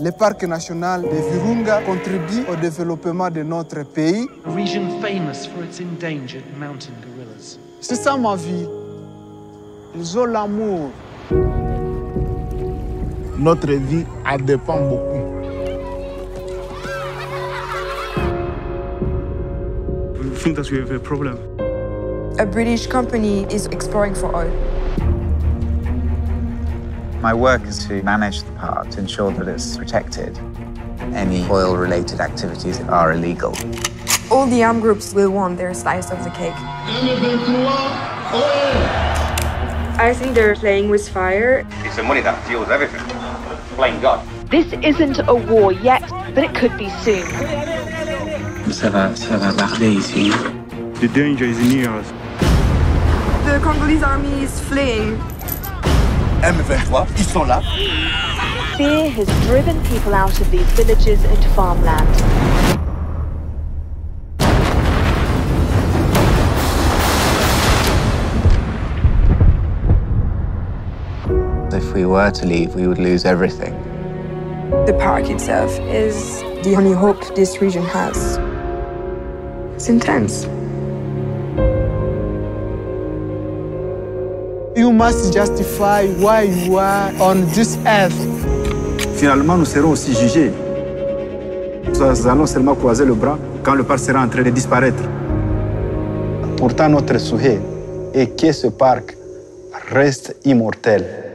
Le parc national de Virunga contribue au développement de notre pays. A region famous for its endangered mountain gorillas. C'est ça ma vie. Ils ont l'amour. Notre vie en dépend beaucoup. We think that we have a problem. A British company is exploring for oil. My work is to manage the park to ensure that it's protected. Any oil related activities are illegal. All the armed groups will want their slice of the cake. I think they're playing with fire. It's the money that fuels everything. Blame God. This isn't a war yet, but it could be soon. Ça va, ça va barder ici. The danger is near us. The Congolese army is fleeing. M23, ils sont là. Fear has driven people out of these villages into farmland. If we were to leave, we would lose everything. The park itself is the only hope this region has. It's intense. You must justify why you are on this earth. Finalement, nous serons aussi jugés. Nous allons seulement croiser le bras quand le parc sera en train de disparaître. Pourtant, notre souhait est que ce parc reste immortel.